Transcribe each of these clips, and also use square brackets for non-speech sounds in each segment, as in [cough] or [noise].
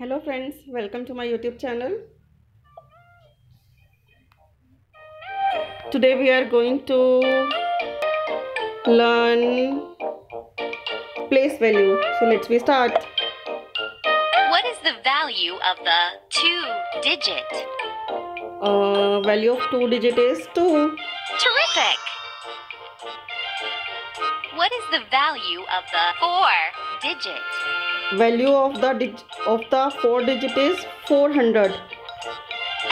hello friends welcome to my youtube channel today we are going to learn place value so let's we start What is the value of the two digit? uh, value of two digit is 2 Terrific! What is the value of the four digit? Value of the dig- of the four digit is 400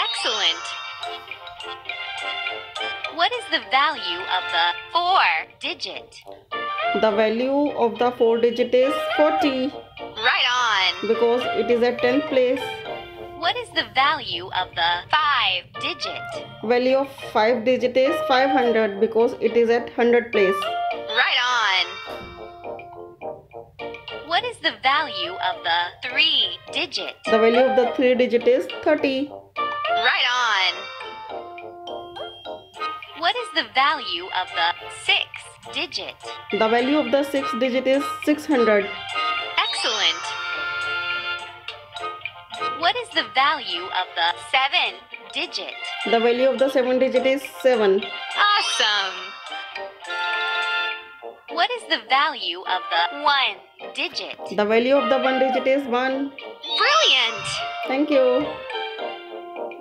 Excellent! What is the value of the four digit? the value of the four digit is 40 Right on! because it is at 10th place What is the value of the five digit? value of 5 digit is 500 because it is at 100 place value of the three digit? the value of the 3 digit is 30 Right on! What is the value of the six digit? the value of the 6 digit is 600 Excellent! What is the value of the seven digit? the value of the 7 digit is 7 Awesome! What is the value of the one digit? the value of the 1 digit is 1 Brilliant! thank you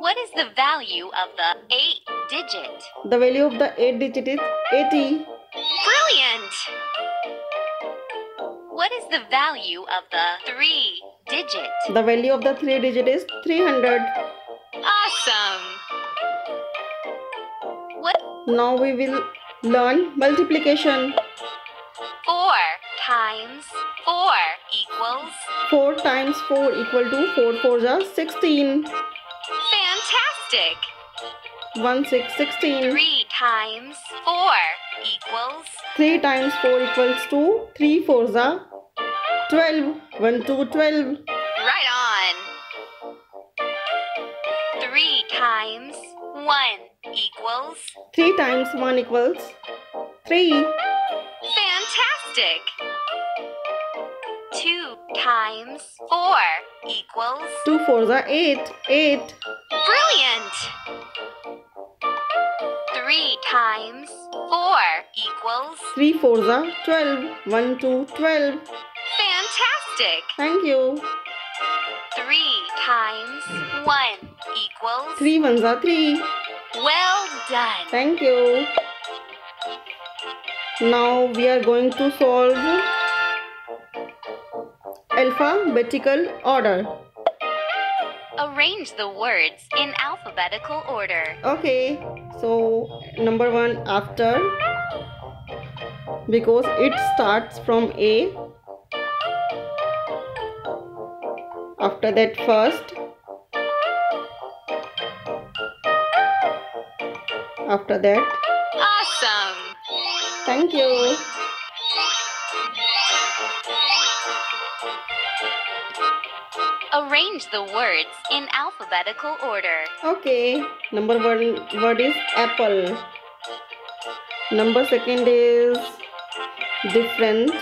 What is the value of the eight digit? the value of the 8 digit is 80 Brilliant! What is the value of the three digit? the value of the 3 digit is 300 Awesome! What now we will learn multiplication times 4 equal to 4 4 are 16 fantastic! 1 6 16 3 times 4 equals 3 times 4 equals to 3 4 are 12 1 2 12 right on. 3 times 1 equals 3 times 1 equals 3 fantastic! 2 times 4 equals 2 4 are 8 8 brilliant! 3 times 4 equals 3 4 are 12 1 2 12 fantastic! thank you. 3 times 1 equals 3 ones are 3 well done. thank you. Now we are going to solve alphabetical order. Arrange the words in alphabetical order. okay so number one after because it starts from a. After that first. After that. Awesome! thank you Arrange the words in alphabetical order. okay. Number one word is apple. Number second is different.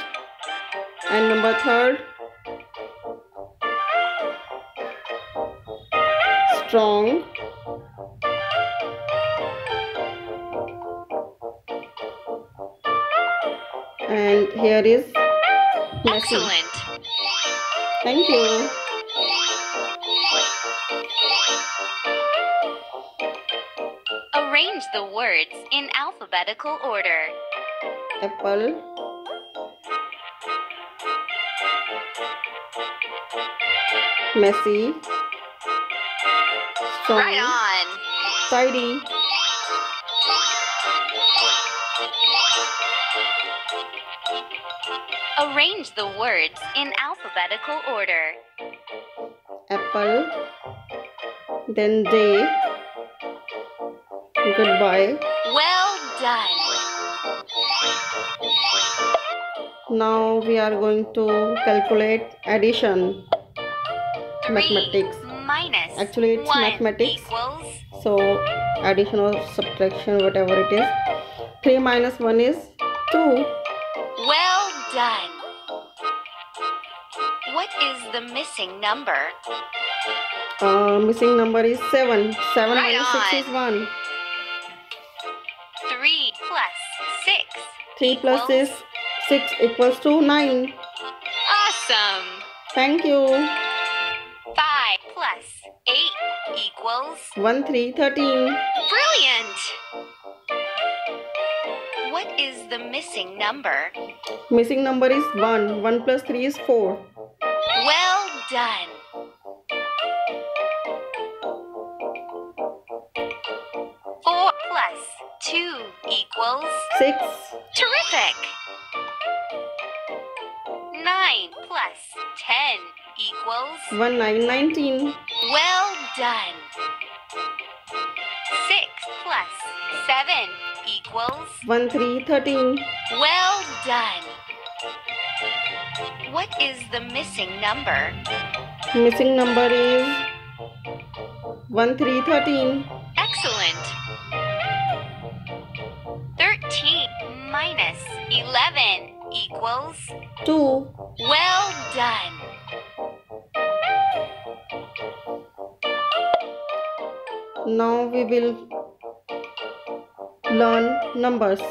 And number third strong. And here is messy. Excellent! thank you alphabetical order. apple. Messy strong Right on! tidy Arrange the words in alphabetical order. apple. Then day goodbye done! now we are going to calculate addition 3 mathematics minus Actually, it's 1 mathematics. equals so addition or subtraction whatever it is 3 minus 1 is 2 well done. What is the missing number? Uh, missing number is 7. 7 Right minus 6 is 1. 6. 3 6, 6 equals to 9. Awesome! Thank you. 5 plus 8 equals. 1, 3, 13. Brilliant! What is the missing number? Missing number is 1. 1 plus 3 is 4. Well done! 2 equals 6. Terrific! 9 plus 10 equals 1, 9, 19. Well done! 6 plus 7 equals 1, 3, 13. Well done! What is the missing number? Missing number is 1, 3, 13. Equals 2. well done. Now we will learn numbers.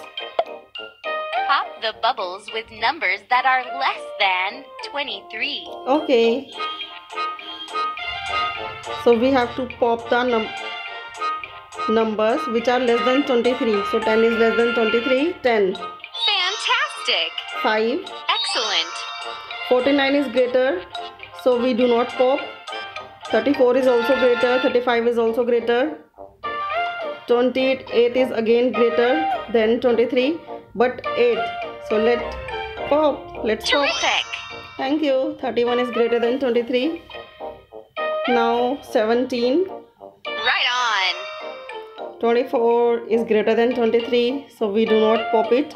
Pop the bubbles with numbers that are less than 23. Okay. So we have to pop the num numbers which are less than 23. So 10 is less than 23. 10. Fantastic. 5. Excellent. 49 is greater. So we do not pop. 34 is also greater. 35 is also greater. 28 is again greater than 23. But 8. So let pop. Let's pop. Terrific. Thank you. 31 is greater than 23. Now 17. Right on. 24 is greater than 23. So we do not pop it.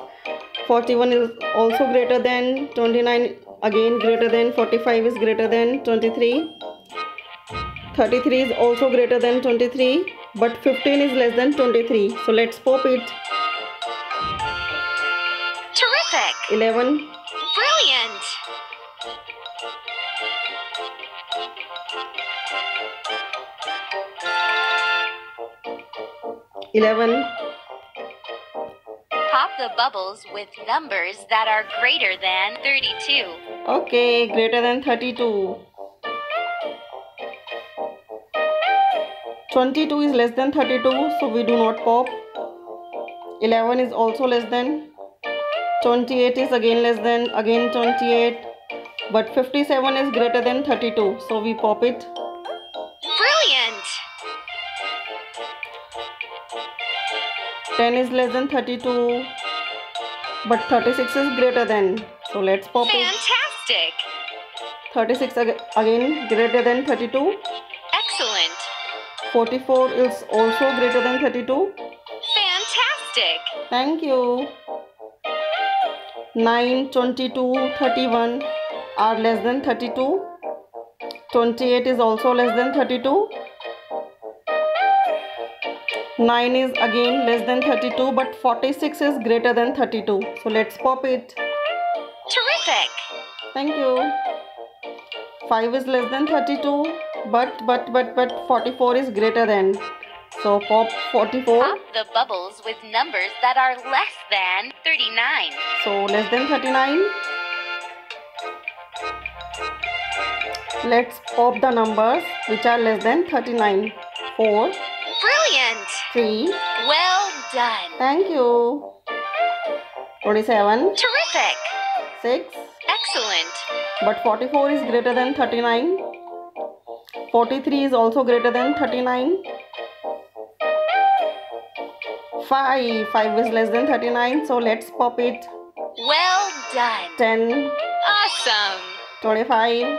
41 is also greater than 29. Again greater than 45 is greater than 23. 33 is also greater than 23. But 15 is less than 23. So let's pop it. Terrific. 11. Brilliant. Eleven. Pop the bubbles with numbers that are greater than 32. Okay, greater than 32. 22 is less than 32, so we do not pop. 11 is also less than. 28 is again less than, again 28. But 57 is greater than 32, so we pop it. 10 is less than 32, but 36 is greater than. So let's pop it. Fantastic. 36 ag- again greater than 32. Excellent. 44 is also greater than 32. Fantastic. Thank you. 9, 22, 31 are less than 32. 28 is also less than 32. 9 is again less than 32, but 46 is greater than 32. So let's pop it. Terrific. Thank you. 5 is less than 32, but but but but 44 is greater than. So pop 44. Pop the bubbles with numbers that are less than 39. So less than 39. Let's pop the numbers which are less than 39. 4, Brilliant. 3, Well done. thank you. 27, Terrific. 6, Excellent. but 44 is greater than 39. 43 is also greater than 39. 5, 5 is less than 39. So let's pop it. Well done. 10, Awesome. 25,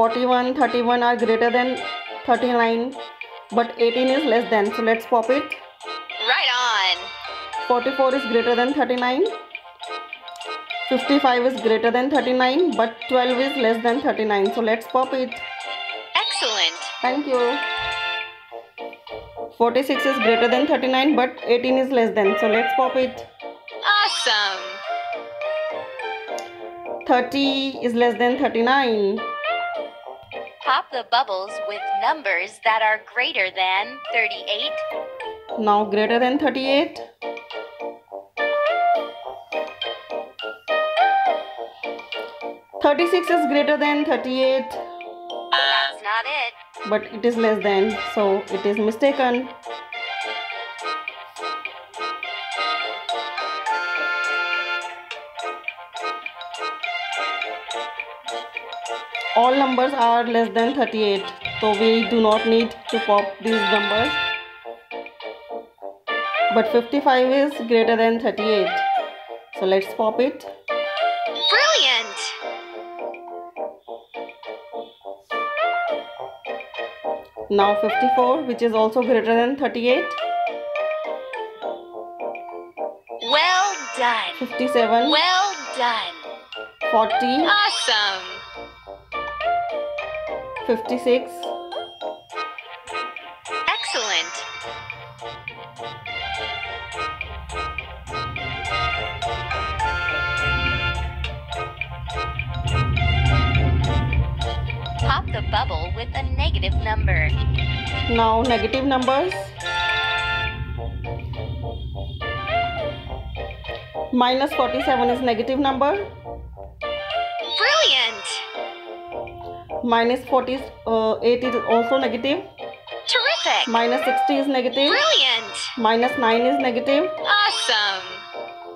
41 31 are greater than 39 but 18 is less than so let's pop it Right on. 44 is greater than 39 55 is greater than 39 but 12 is less than 39 so let's pop it Excellent. thank you 46 is greater than 39 but 18 is less than so let's pop it Awesome. 30 is less than 39. Pop the bubbles with numbers that are greater than 38. Now greater than 38. Thirty-six is greater than thirty-eight, That's not it. but it is less than, so it is mistaken. All numbers are less than 38, so we do not need to pop these numbers. But 55 is greater than 38, so let's pop it. Brilliant! Now 54, which is also greater than 38. Well done. 57, Well done. 40, Awesome. 56, Excellent. Pop the bubble with a negative number. now negative numbers. Minus 47 is negative number. Brilliant! Minus 48 uh, is also negative. Terrific! Minus 60 is negative. Brilliant! Minus 9 is negative. Awesome!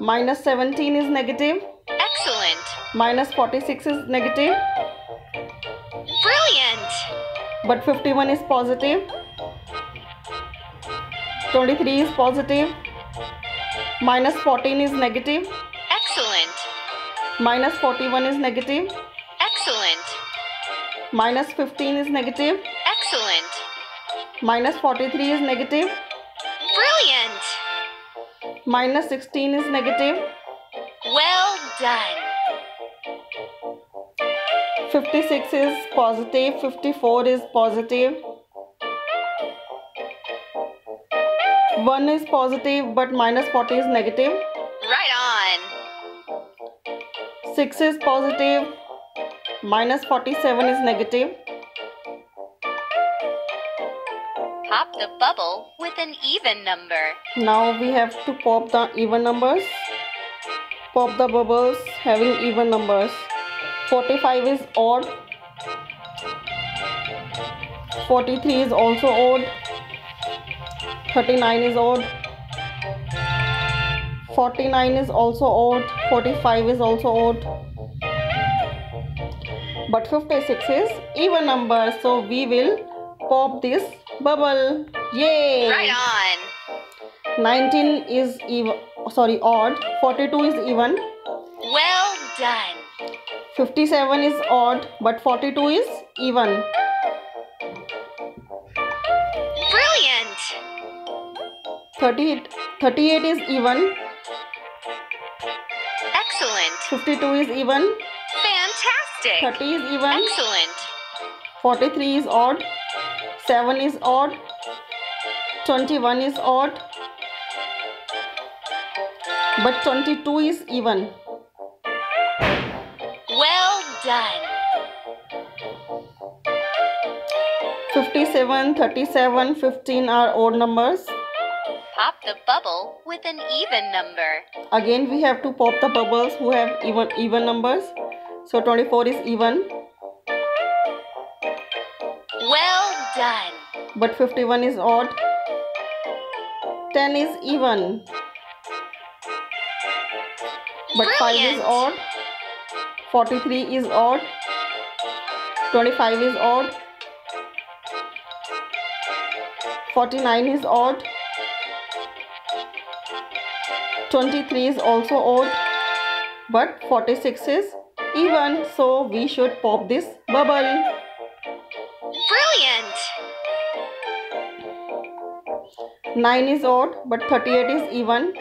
Minus 17 is negative. Excellent! Minus 46 is negative. Brilliant! But 51 is positive. 23 is positive. Minus 14 is negative. Excellent! Minus 41 is negative. Minus 15 is negative. Excellent! Minus 43 is negative. Brilliant! Minus 16 is negative. Well done! 56 is positive. 54 is positive. 1 is positive but minus 40 is negative. Right on! 6 is positive. Minus 47 is negative. Pop the bubble with an even number. Now we have to pop the even numbers. Pop the bubbles having even numbers. 45 is odd. 43 is also odd. 39 is odd. 49 is also odd. 45 is also odd. But 56 is even number. So we will pop this bubble. Yay! Right on! 19 is even sorry odd 42 is even Well done! 57 is odd but 42 is even Brilliant! 38 38 is even Excellent! 52 is even Fantastic! 30 is even Excellent! 43 is odd 7 is odd 21 is odd but 22 is even Well done! 57 37 15 are odd numbers Pop the bubble with an even number. again we have to pop the bubbles who have even even numbers so 24 is even. Well done! but 51 is odd. 10 is even. But 5 is odd. 43 is odd. 25 is odd. 49 is odd. 23 is also odd. But 46 is even so we should pop this bubble Brilliant! 9 is odd but 38 is even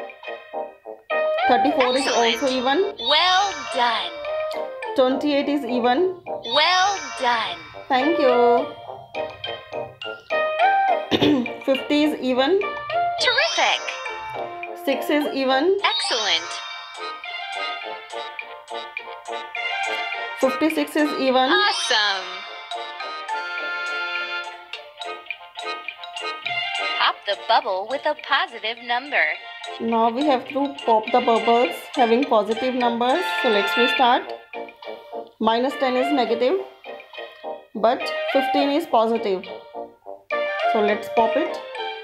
34 is also even Well done! 28 is even Well done! thank you [clears throat] 50 is even Terrific! 6 is even Excellent! 56 is even. Awesome! Pop the bubble with a positive number. Now we have to pop the bubbles having positive numbers. So let's restart. Minus 10 is negative, but 15 is positive. So let's pop it.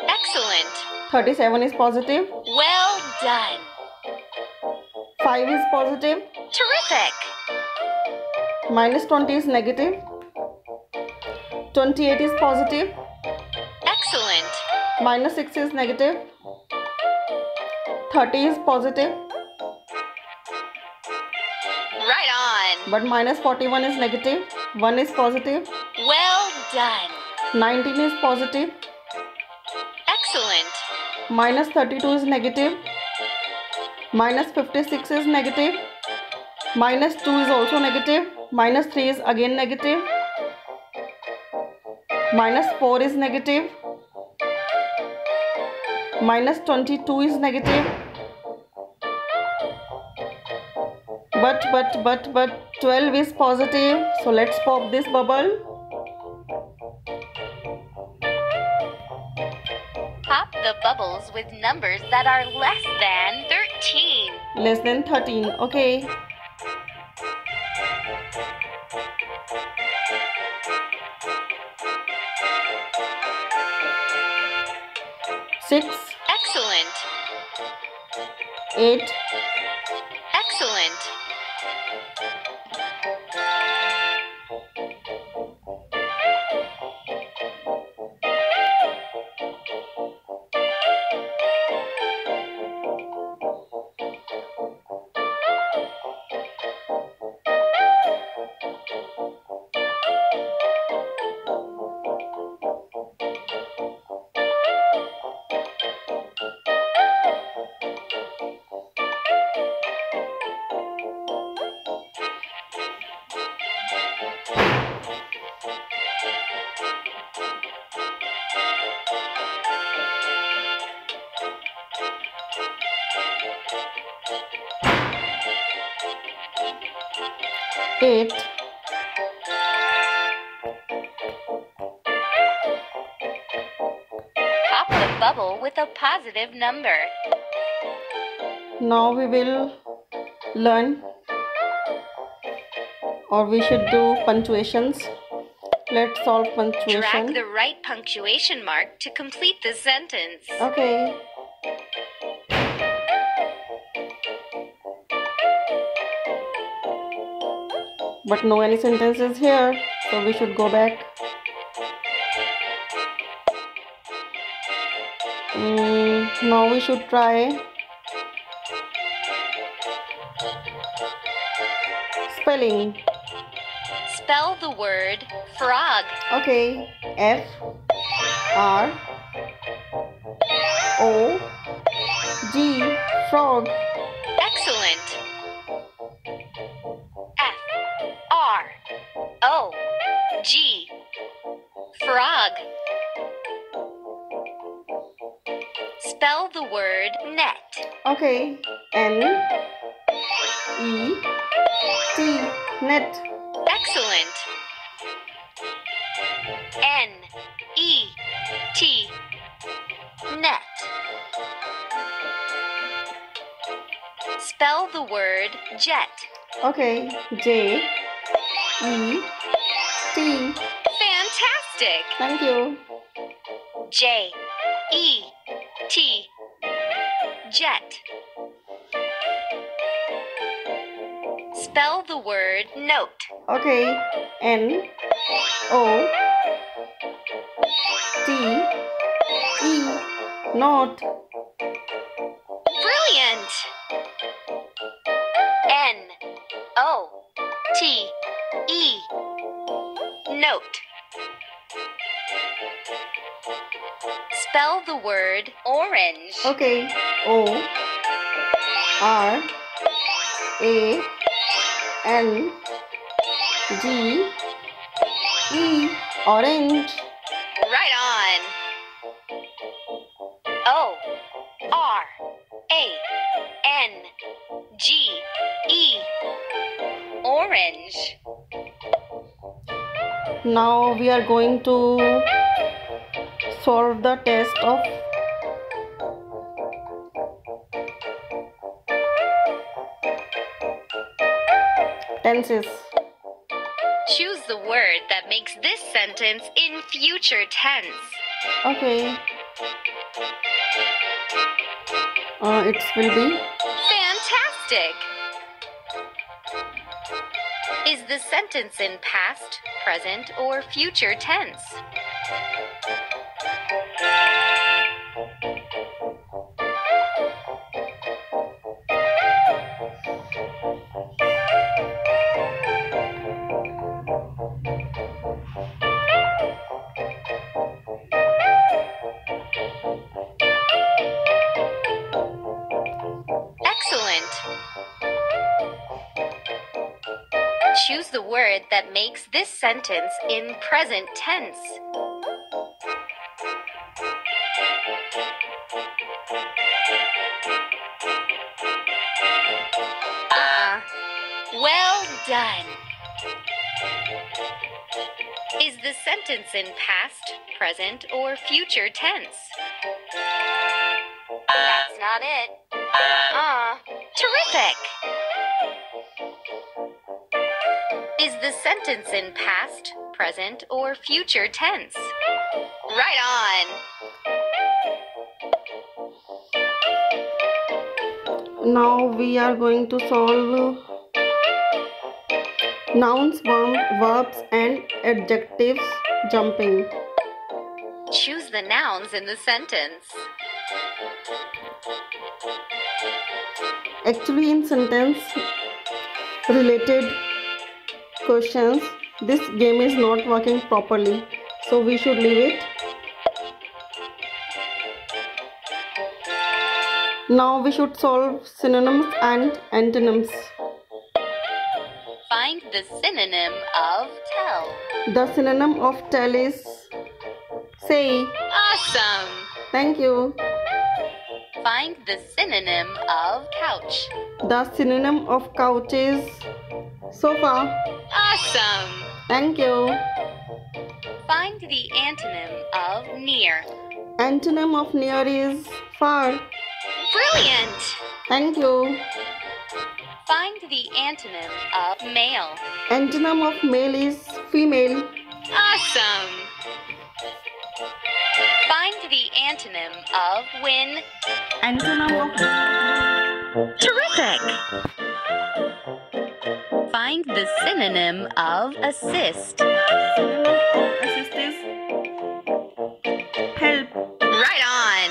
Excellent! 37 is positive, Well done! 5 is positive, Terrific! Minus 20 is negative. negative, 28 is positive, Excellent! minus 6 is negative. negative, 30 is positive, Right on! but minus 41 is negative. negative, 1 is positive, Well done! 19 is positive, Excellent! minus 32 is negative. minus 56 is negative. negative, minus 2 is also negative, minus 3 is again negative, minus 4 is negative, minus 22 is negative, but but but but 12 is positive, so let's pop this bubble. Pop the bubbles with numbers that are less than 13. less than 13 okay six Excellent! eight 8th Pop the bubble with a positive number. Now we will learn or we should do punctuations. Let's solve punctuation. Track the right punctuation mark to complete the sentence. Okay. But no any sentences here so we should go back. Mm, now we should try. Spelling. Spell the word frog. okay. F r o g frog Okay. N E T net. Excellent. N E T net. Spell the word jet. Okay. J E T. Fantastic. Thank you. J E T jet. Spell the word note. Okay. N O T E note. Brilliant. N O T E note. Spell the word orange. Okay. O R A N G E orange. Right on. O R A N G E orange. now we are going to solve the test of Choose the word that makes this sentence in future tense. okay uh, it will be Fantastic! Is the sentence in past, present, or future tense? That makes this sentence in present tense. Uh-uh. Well done. Is the sentence in past, present, or future tense? That's not it. Uh, terrific. Sentence in past, present, or future tense? Right on. now we are going to solve nouns verbs and adjectives jumping Choose the nouns in the sentence. actually in sentence related questions this game is not working properly so we should leave it now we should solve synonyms and antonyms Find the synonym of tell. the synonym of tell is say Awesome. thank you Find the synonym of couch. the synonym of couch is sofa Awesome. thank you Find the antonym of near. antonym of near is far Brilliant. thank you Find the antonym of male. antonym of male is female Awesome. Find the antonym of win. antonym of Terrific. Find the synonym of assist. assist is help Right on.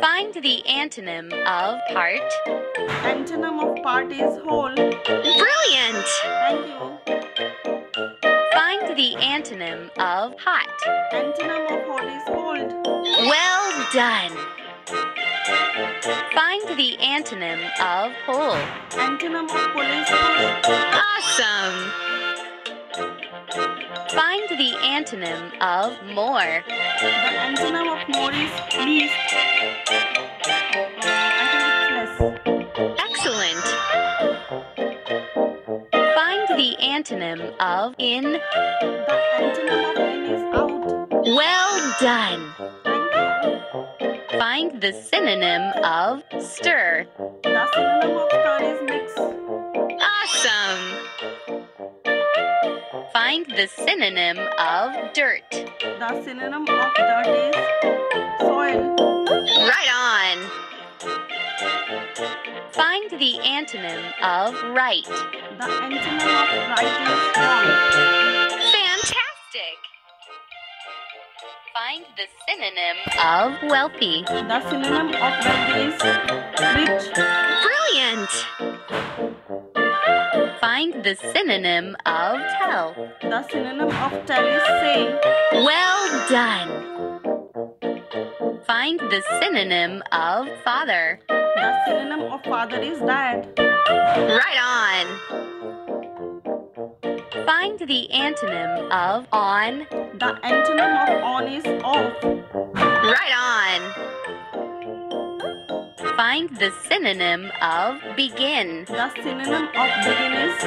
Find the antonym of part. antonym of part is whole Brilliant. thank you Find the antonym of hot. antonym of hot is cold Well done. Find the antonym of pull. antonym of pull is push Awesome. Find the antonym of more. the antonym of more is least I think it's less Excellent. Find the antonym of in. the antonym of in is out Well done. Find the synonym of stir. the synonym of stir is mix Awesome. Find the synonym of dirt. the synonym of dirt is soil Right on. Find the antonym of right. the antonym of right is wrong Find the synonym of wealthy. the synonym of wealthy is rich Brilliant. Find the synonym of tell. the synonym of tell is say Well done. Find the synonym of father. the synonym of father is dad Right on. Find the antonym of on. the antonym of on is off Right on. Find the synonym of begin. the synonym of begin is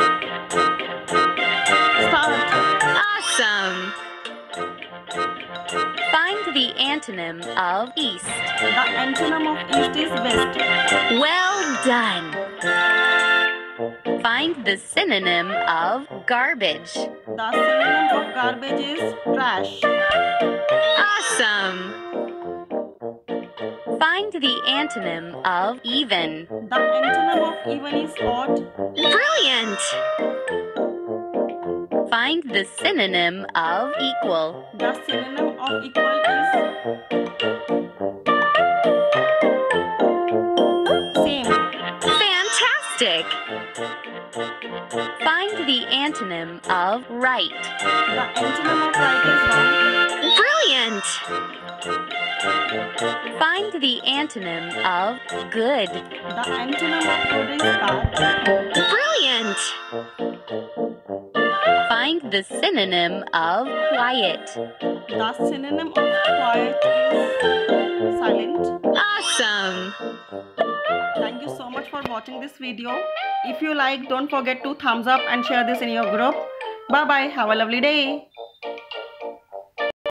Start. Awesome! Find the antonym of east. The antonym of east is west. Well done! Find the synonym of garbage. The synonym of garbage is trash. Awesome! Find the antonym of even. The antonym of even is odd. Brilliant! Find the synonym of equal. The synonym of equal is antonym of right. The antonym of right is wrong. Brilliant! Find the antonym of good. The antonym of good is bad. Brilliant! Find the synonym of quiet. The synonym of quiet is silent. Awesome! For watching this video. If you like, don't forget to thumbs up and share this in your group. Bye bye. Have a lovely day.